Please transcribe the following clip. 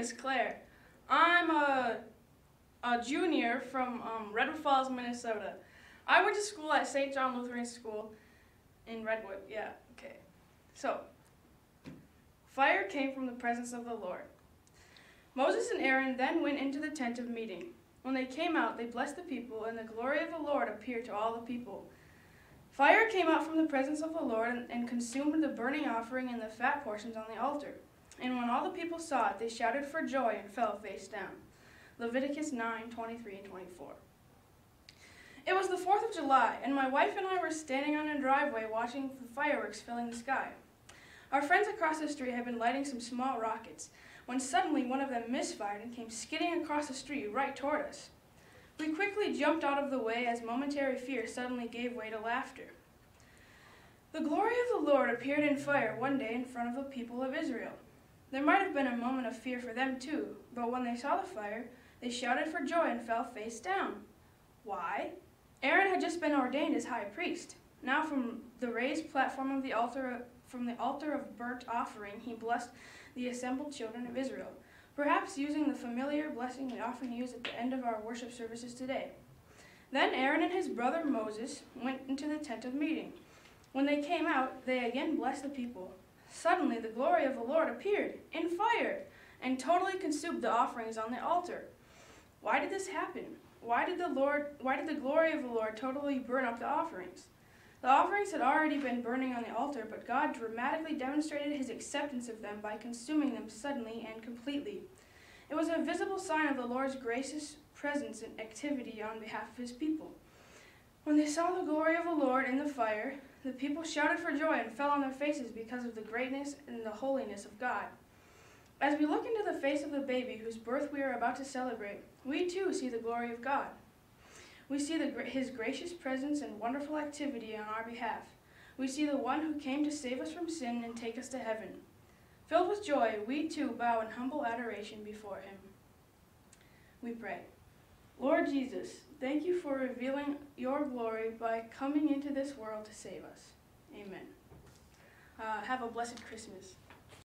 is Claire. I'm a, a junior from um, Redwood Falls, Minnesota. I went to school at St. John Lutheran School in Redwood. Yeah, okay. So, fire came from the presence of the Lord. Moses and Aaron then went into the tent of meeting. When they came out, they blessed the people, and the glory of the Lord appeared to all the people. Fire came out from the presence of the Lord and, and consumed the burning offering and the fat portions on the altar. And when all the people saw it, they shouted for joy and fell face down. Leviticus 9 23 and 24. It was the 4th of July, and my wife and I were standing on a driveway watching the fireworks filling the sky. Our friends across the street had been lighting some small rockets, when suddenly one of them misfired and came skidding across the street right toward us. We quickly jumped out of the way as momentary fear suddenly gave way to laughter. The glory of the Lord appeared in fire one day in front of the people of Israel. There might have been a moment of fear for them too, but when they saw the fire, they shouted for joy and fell face down. Why? Aaron had just been ordained as high priest. Now from the raised platform of the altar from the altar of burnt offering, he blessed the assembled children of Israel, perhaps using the familiar blessing we often use at the end of our worship services today. Then Aaron and his brother Moses went into the tent of meeting. When they came out, they again blessed the people. Suddenly the glory of the Lord appeared in fire and totally consumed the offerings on the altar. Why did this happen? Why did the Lord why did the glory of the Lord totally burn up the offerings? The offerings had already been burning on the altar, but God dramatically demonstrated his acceptance of them by consuming them suddenly and completely. It was a visible sign of the Lord's gracious presence and activity on behalf of his people. When they saw the glory of the Lord in the fire, the people shouted for joy and fell on their faces because of the greatness and the holiness of God. As we look into the face of the baby whose birth we are about to celebrate, we too see the glory of God. We see the, his gracious presence and wonderful activity on our behalf. We see the one who came to save us from sin and take us to heaven. Filled with joy, we too bow in humble adoration before him. We pray. Lord Jesus, thank you for revealing your glory by coming into this world to save us. Amen. Uh, have a blessed Christmas.